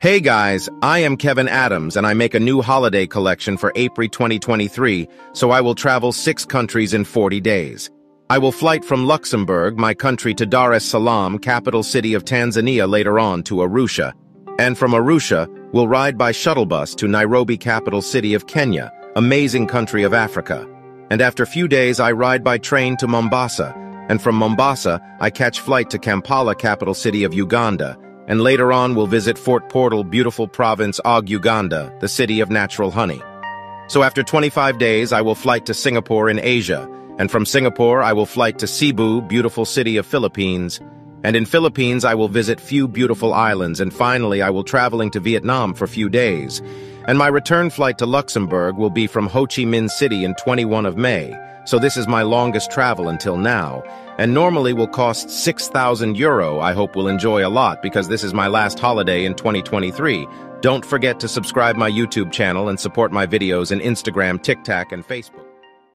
Hey guys, I am Kevin Adams and I make a new holiday collection for April 2023, so I will travel six countries in 40 days. I will flight from Luxembourg, my country, to Dar es Salaam, capital city of Tanzania, later on to Arusha. And from Arusha, we'll ride by shuttle bus to Nairobi, capital city of Kenya, amazing country of Africa. And after few days, I ride by train to Mombasa. And from Mombasa, I catch flight to Kampala, capital city of Uganda, and later on we'll visit Fort Portal, beautiful province Og, Uganda, the city of natural honey. So after 25 days, I will flight to Singapore in Asia, and from Singapore I will flight to Cebu, beautiful city of Philippines, and in Philippines I will visit few beautiful islands, and finally I will traveling to Vietnam for few days. And my return flight to Luxembourg will be from Ho Chi Minh City in 21 of May, so this is my longest travel until now, and normally will cost 6,000 euro I hope will enjoy a lot because this is my last holiday in 2023. Don't forget to subscribe my YouTube channel and support my videos in Instagram, TikTok, and Facebook.